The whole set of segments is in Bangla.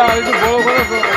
啊一个陀螺快乐死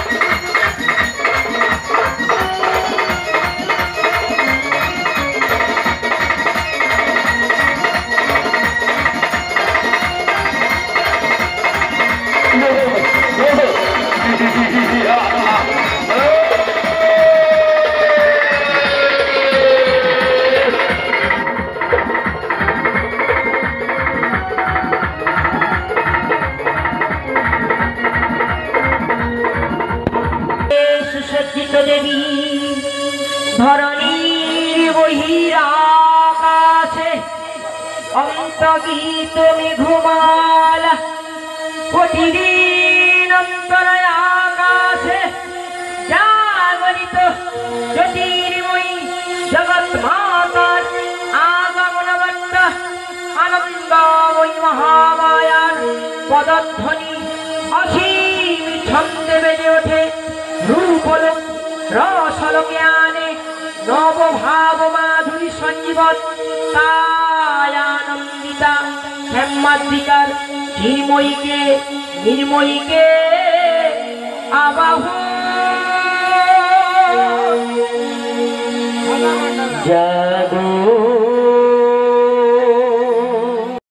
সুসজ্জিত দেবী ধরণীর বহিরাকাশে অন্তগীত মেঘমাল প্রতিদিন আকাশে জাগরিত জ্যোতির্ময়ী জগৎ মাতার আগমন বার্তা আনন্দময়ী মহামায়ার পদধ্বনি অসীম ছন্দে রূপলোক জ্ঞানে নব নবভাব মাধুরী সঞ্জীবন তাই আনন্দিতা নির্ময়ীকে নির্ময়ীকে আবাহ